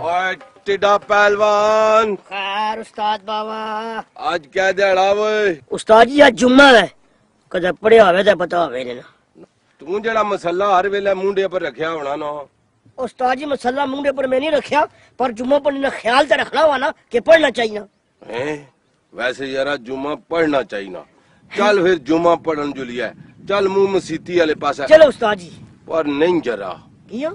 اور ٹڈا پہلوان۔ خیر استاد بابا۔ آج کیا دیڑا ہوئے استاد جی آج جمعہ ہے۔ کدھر پڑے ہوئے تے پتہ ہوئے لینا نا۔ تو جڑا مسئلہ ہر ویلے مونڈے پر رکھیا ہونا نا۔ استاد جی مسئلہ مونڈے پر میں نہیں رکھیا پر جمعہ پر نے خیال تے رکھنا ہوا نا کہ پڑھنا چاہینا۔ ویسے یارا جمعہ پڑھنا چاہینا۔ چل پھر جمعہ پڑھن جو ہے۔ چل مو مسیتی علی پاس ہے چلو استاد جی۔ پر نہیں جرا۔ کیوں؟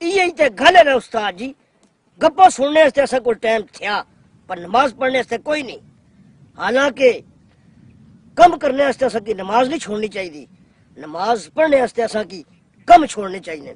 یہ تے گل ہے نا استاد جی۔ گپا سننے سے ایسا کوئی ٹائم تھیا، پر نماز پڑھنے سے کوئی نہیں۔ حالانکہ کم کرنے سے ایسا کی نماز نہیں چھوڑنی چاہیے نماز پڑھنے سے ایسا کی کم چھوڑنی چاہیے